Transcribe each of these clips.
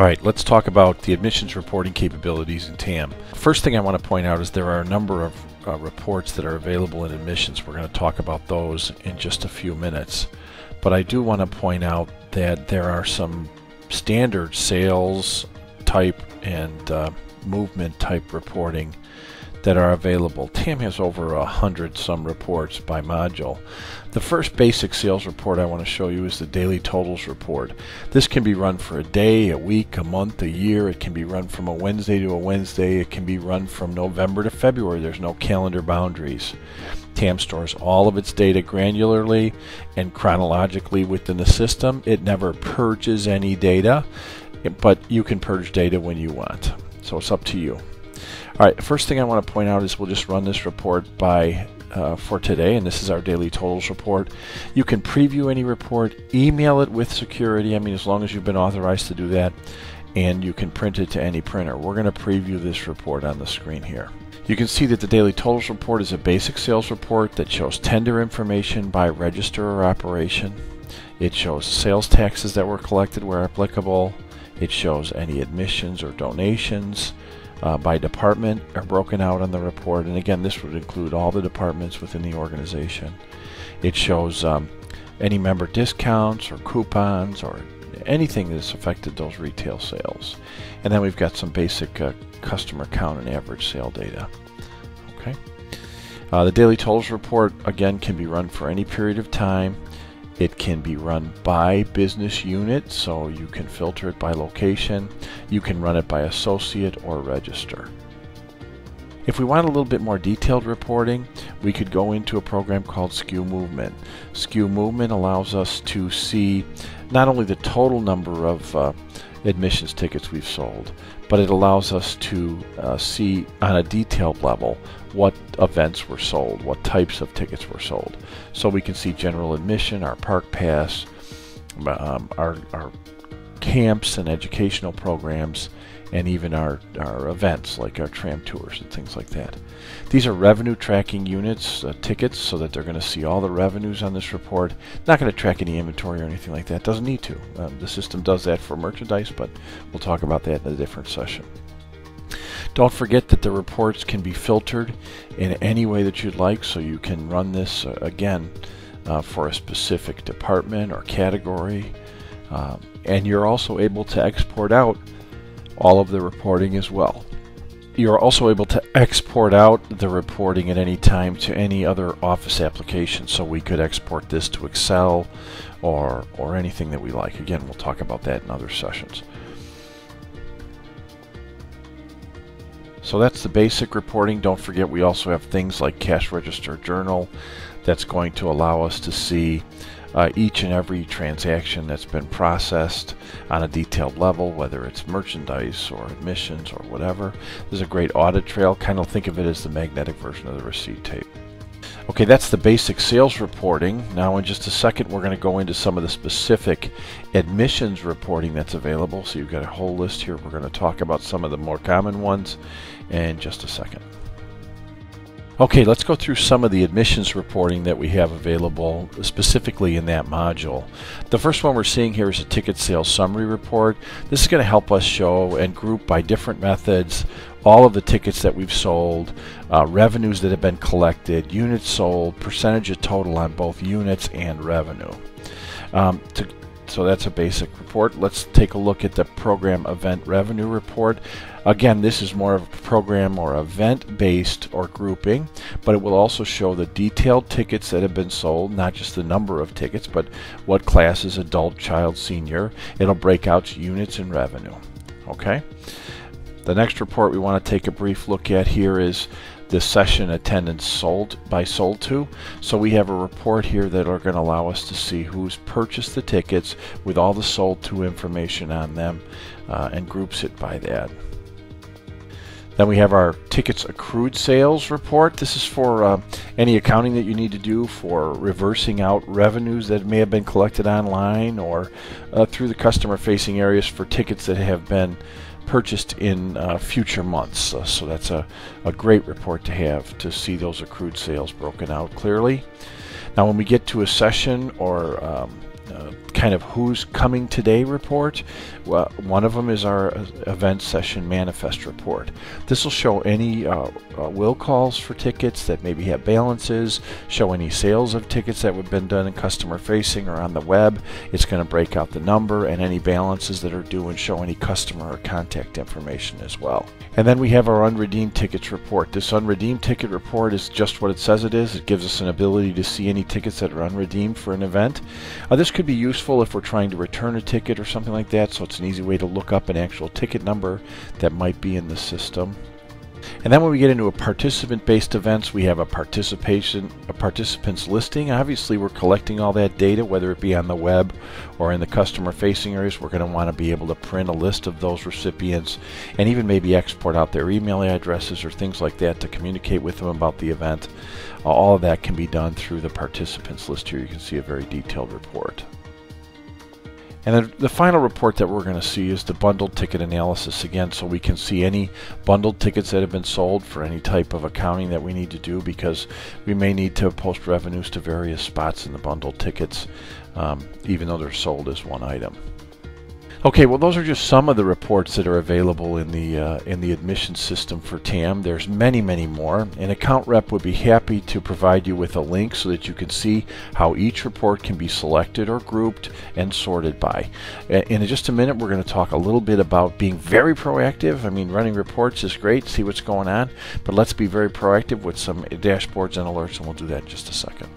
All right, let's talk about the admissions reporting capabilities in TAM. First thing I want to point out is there are a number of uh, reports that are available in admissions. We're going to talk about those in just a few minutes. But I do want to point out that there are some standard sales type and uh, movement type reporting that are available. TAM has over a hundred some reports by module. The first basic sales report I want to show you is the daily totals report. This can be run for a day, a week, a month, a year. It can be run from a Wednesday to a Wednesday. It can be run from November to February. There's no calendar boundaries. TAM stores all of its data granularly and chronologically within the system. It never purges any data, but you can purge data when you want. So it's up to you. All right, first thing I want to point out is we'll just run this report by uh, for today, and this is our daily totals report. You can preview any report, email it with security, I mean as long as you've been authorized to do that, and you can print it to any printer. We're going to preview this report on the screen here. You can see that the daily totals report is a basic sales report that shows tender information by register or operation. It shows sales taxes that were collected where applicable. It shows any admissions or donations uh, by department are broken out on the report. And again, this would include all the departments within the organization. It shows um, any member discounts or coupons or anything that's affected those retail sales. And then we've got some basic uh, customer count and average sale data. Okay. Uh, the daily totals report again can be run for any period of time. It can be run by business unit, so you can filter it by location. You can run it by associate or register. If we want a little bit more detailed reporting, we could go into a program called SKU Movement. SKU Movement allows us to see not only the total number of uh, admissions tickets we've sold, but it allows us to uh, see on a detailed level what events were sold, what types of tickets were sold. So we can see general admission, our park pass, um, our, our camps and educational programs, and even our, our events like our tram tours and things like that. These are revenue tracking units, uh, tickets, so that they're going to see all the revenues on this report. Not going to track any inventory or anything like that. Doesn't need to. Um, the system does that for merchandise, but we'll talk about that in a different session. Don't forget that the reports can be filtered in any way that you'd like, so you can run this uh, again uh, for a specific department or category. Um, and you're also able to export out all of the reporting as well. You're also able to export out the reporting at any time to any other Office application. So we could export this to Excel or, or anything that we like. Again, we'll talk about that in other sessions. So that's the basic reporting. Don't forget we also have things like cash register journal that's going to allow us to see uh, each and every transaction that's been processed on a detailed level, whether it's merchandise or admissions or whatever. There's a great audit trail. Kind of think of it as the magnetic version of the receipt tape. Okay, that's the basic sales reporting. Now in just a second we're going to go into some of the specific admissions reporting that's available. So you've got a whole list here. We're going to talk about some of the more common ones in just a second. Okay, let's go through some of the admissions reporting that we have available specifically in that module. The first one we're seeing here is a ticket sales summary report. This is going to help us show and group by different methods all of the tickets that we've sold, uh, revenues that have been collected, units sold, percentage of total on both units and revenue. Um, to so that's a basic report. Let's take a look at the program event revenue report. Again, this is more of a program or event based or grouping, but it will also show the detailed tickets that have been sold, not just the number of tickets, but what classes, adult, child, senior. It'll break out units and revenue. Okay? The next report we want to take a brief look at here is the session attendance sold by sold to. So we have a report here that are going to allow us to see who's purchased the tickets with all the sold to information on them uh, and groups it by that. Then we have our tickets accrued sales report. This is for uh, any accounting that you need to do for reversing out revenues that may have been collected online or uh, through the customer facing areas for tickets that have been purchased in uh, future months. Uh, so that's a, a great report to have to see those accrued sales broken out clearly. Now when we get to a session or um, uh, kind of who's coming today report. Well, one of them is our uh, event session manifest report. This will show any uh, uh, will calls for tickets that maybe have balances, show any sales of tickets that have been done in customer facing or on the web. It's going to break out the number and any balances that are due and show any customer or contact information as well. And then we have our unredeemed tickets report. This unredeemed ticket report is just what it says it is. It gives us an ability to see any tickets that are unredeemed for an event. Uh, this could be useful if we're trying to return a ticket or something like that, so it's an easy way to look up an actual ticket number that might be in the system. And then when we get into a participant-based events, we have a participation, a participants listing. Obviously, we're collecting all that data, whether it be on the web or in the customer-facing areas. We're going to want to be able to print a list of those recipients and even maybe export out their email addresses or things like that to communicate with them about the event. Uh, all of that can be done through the participants list here. You can see a very detailed report. And then the final report that we're going to see is the bundled ticket analysis again, so we can see any bundled tickets that have been sold for any type of accounting that we need to do because we may need to post revenues to various spots in the bundled tickets, um, even though they're sold as one item. Okay, well, those are just some of the reports that are available in the uh, in the admission system for TAM. There's many, many more. An account rep would be happy to provide you with a link so that you can see how each report can be selected or grouped and sorted by. In just a minute, we're going to talk a little bit about being very proactive. I mean, running reports is great, see what's going on, but let's be very proactive with some dashboards and alerts, and we'll do that in just a second.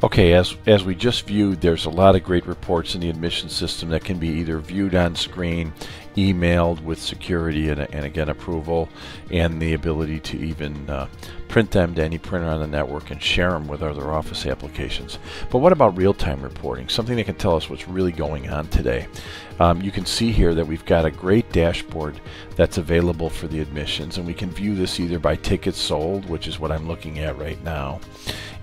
Okay, as, as we just viewed, there's a lot of great reports in the admission system that can be either viewed on screen, emailed with security and, and again approval, and the ability to even uh, print them to any printer on the network and share them with other Office applications. But what about real-time reporting? Something that can tell us what's really going on today. Um, you can see here that we've got a great dashboard that's available for the admissions, and we can view this either by tickets sold, which is what I'm looking at right now,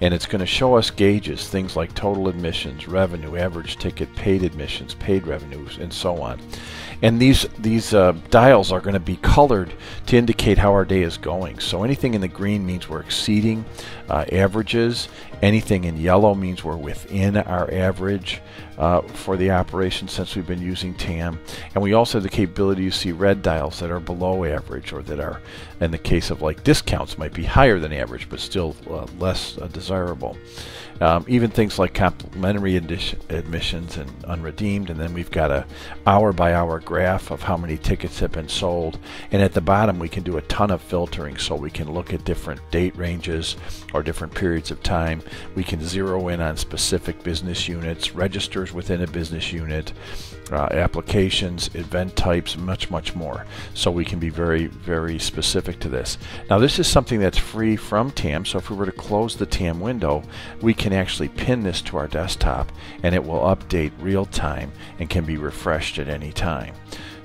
and it's going to show us gauges, things like total admissions, revenue, average ticket, paid admissions, paid revenues, and so on. And these these uh, dials are going to be colored to indicate how our day is going. So anything in the green means we're exceeding uh, averages. Anything in yellow means we're within our average uh, for the operation since we've been using TAM. And we also have the capability to see red dials that are below average or that are, in the case of like discounts, might be higher than average but still uh, less uh, desirable. Um, even things like complimentary admissions and unredeemed, and then we've got a hour by hour graph of how many tickets have been sold. And at the bottom, we can do a ton of filtering, so we can look at different date ranges or different periods of time. We can zero in on specific business units, registers within a business unit, uh, applications, event types, much, much more. So we can be very, very specific to this. Now, this is something that's free from TAM, so if we were to close the TAM window, we can actually pin this to our desktop and it will update real time and can be refreshed at any time.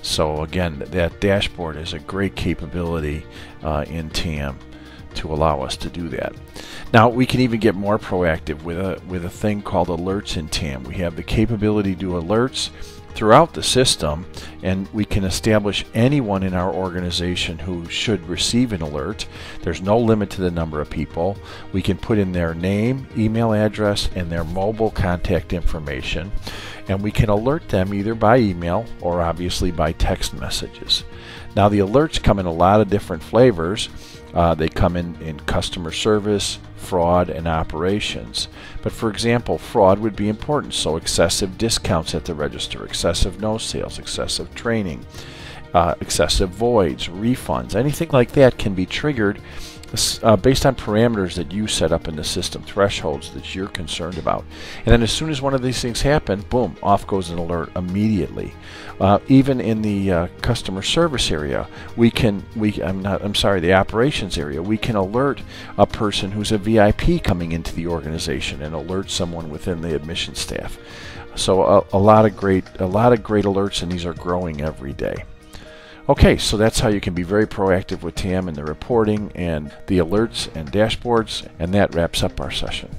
So again, that dashboard is a great capability uh, in TAM to allow us to do that. Now we can even get more proactive with a with a thing called alerts in TAM. We have the capability to do alerts throughout the system and we can establish anyone in our organization who should receive an alert. There's no limit to the number of people. We can put in their name, email address, and their mobile contact information and we can alert them either by email or obviously by text messages. Now the alerts come in a lot of different flavors. Uh, they come in, in customer service, fraud, and operations. But for example, fraud would be important, so excessive discounts at the register, excessive no sales, excessive training, uh, excessive voids, refunds, anything like that can be triggered uh, based on parameters that you set up in the system, thresholds that you're concerned about. And then as soon as one of these things happen, boom, off goes an alert immediately. Uh, even in the uh, customer service area, we can we I'm not I'm sorry the operations area we can alert a person who's a VIP coming into the organization and alert someone within the admission staff. So a, a lot of great a lot of great alerts and these are growing every day. Okay, so that's how you can be very proactive with TAM in the reporting and the alerts and dashboards, and that wraps up our session.